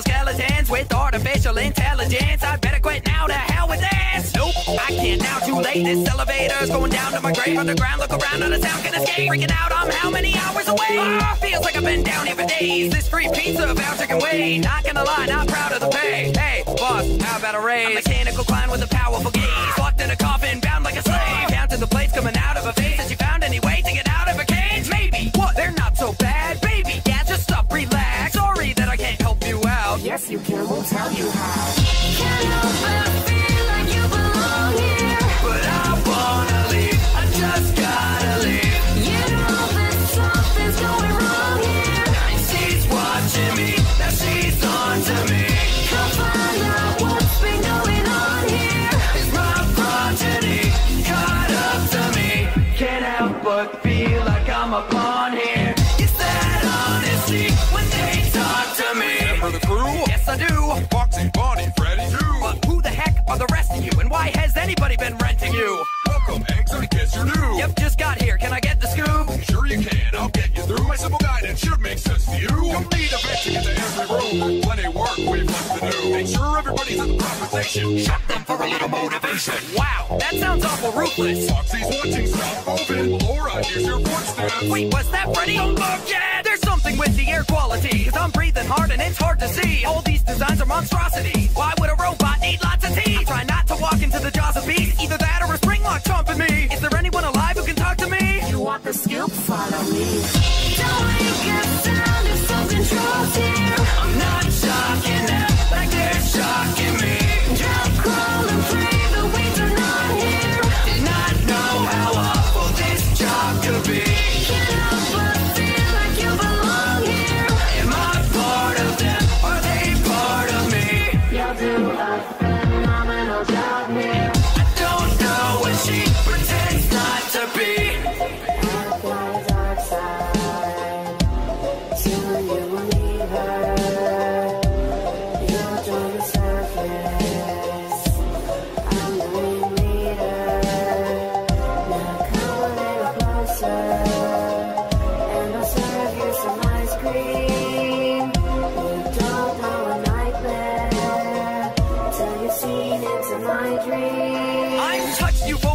skeletons with artificial intelligence. I'd better quit now to hell with this. Nope, I can't now, too late. This elevator's going down to my grave underground. Look around, not a sound can escape. Freaking out, I'm how many hours away? Ah, feels like I've been down here for days. This free pizza voucher can wait. Not gonna lie, not proud of the pay. Hey, boss, how about a raise? A mechanical clown with a powerful gaze. Locked in a coffin, bound But feel like I'm a pawn here. It's that honesty when they talk to me. Remember the crew? Yes, I do. Foxy, Bonnie, Freddy, too. But who the heck are the rest of you? And why has anybody been renting you? Welcome, eggs, I guess you're new. Yep, just got here. Can I get the scoop? Sure you can, I'll get you through. My simple guidance should make sense to you. Need a vet to get to every room. Plenty of work, we've left to do. Make sure everybody's in the section. Shop them for a little motivation. Wow, that sounds awful ruthless. Foxy's watching, stop moving. Laura, here's your footsteps. Wait, was that Freddy? Don't look yet! There's something with the air quality, cause I'm breathing hard and it's hard to see. All these designs are monstrosities. Why would a robot need lots of teeth? Try not to walk into the jaws of beasts. Either that or a spring lock chomping me. Is there anyone alive who can talk to me? You want the scoop? Follow me. Dream. I'm